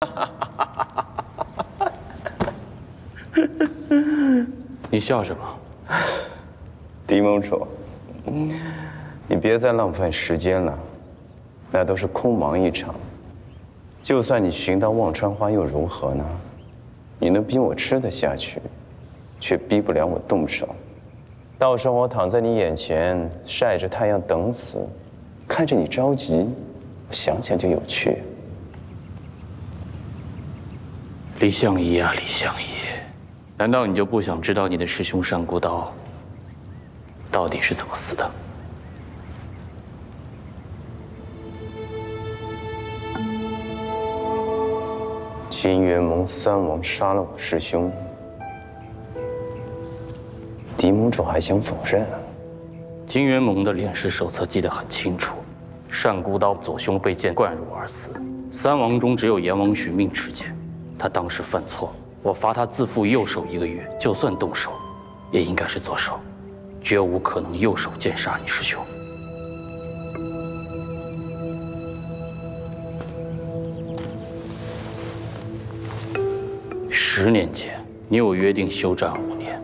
你笑什么？狄盟主，你别再浪费时间了，那都是空忙一场。就算你寻到忘川花又如何呢？你能逼我吃得下去，却逼不了我动手。到时候我躺在你眼前晒着太阳等死，看着你着急，想想就有趣。李相夷啊，李相夷，难道你就不想知道你的师兄单孤刀到底是怎么死的？金元盟三王杀了我师兄，狄盟主还想否认？金元盟的炼尸手册记得很清楚，单孤刀左胸被剑贯入而死，三王中只有阎王许命持剑，他当时犯错，我罚他自负右手一个月，就算动手，也应该是左手，绝无可能右手剑杀你师兄。十年前，你我约定休战五年。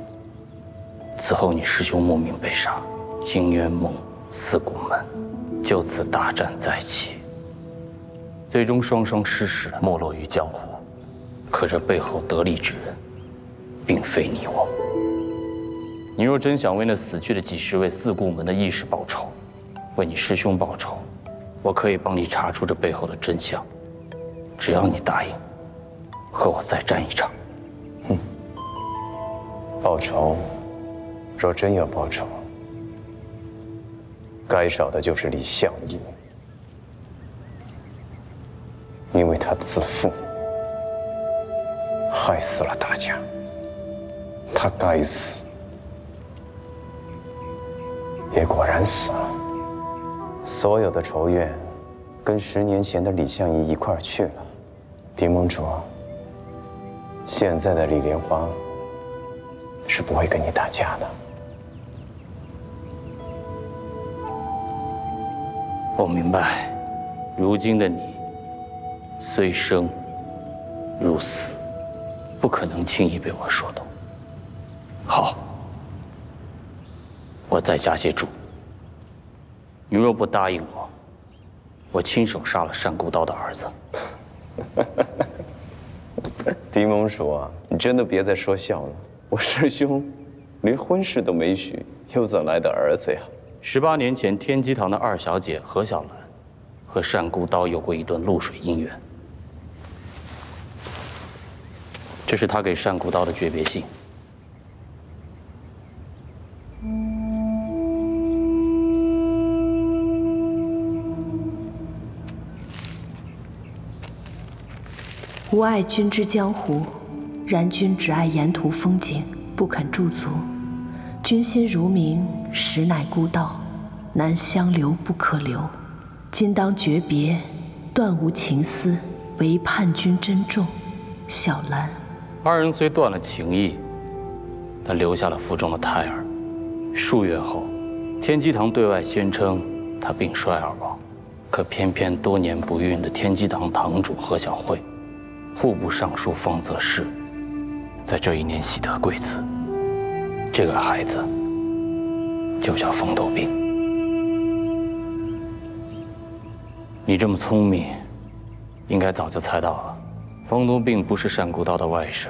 此后，你师兄慕名被杀，金渊盟、四谷门就此大战再起，最终双双失势，没落于江湖。可这背后得利之人，并非你我。你若真想为那死去的几十位四顾门的义士报仇，为你师兄报仇，我可以帮你查出这背后的真相。只要你答应，和我再战一场。哼报仇，若真要报仇，该找的就是李相夷，因为他自负，害死了大家，他该死，也果然死了。所有的仇怨，跟十年前的李相夷一块儿去了。狄盟主，现在的李莲花。是不会跟你打架的。我明白，如今的你虽生如死，不可能轻易被我说动。好，我再加些注。你若不答应我，我亲手杀了单孤刀的儿子。狄盟主啊，你真的别再说笑了。我师兄连婚事都没许，又怎来的儿子呀？十八年前，天机堂的二小姐何小兰和单孤刀有过一段露水姻缘。这是他给单孤刀的诀别信。吾爱君之江湖。然君只爱沿途风景，不肯驻足。君心如明，实乃孤道，难相留不可留。今当诀别，断无情丝，唯盼君珍重。小兰。二人虽断了情谊，但留下了腹中的胎儿。数月后，天机堂对外宣称他病衰而亡，可偏偏多年不孕的天机堂堂主何小慧，户部尚书方泽世。在这一年喜得贵子，这个孩子就叫风斗病。你这么聪明，应该早就猜到了，风头病不是单孤刀的外甥，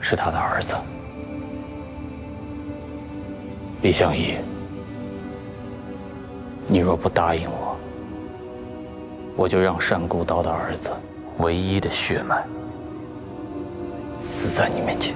是他的儿子。李相夷，你若不答应我，我就让单孤刀的儿子唯一的血脉。死在你面前。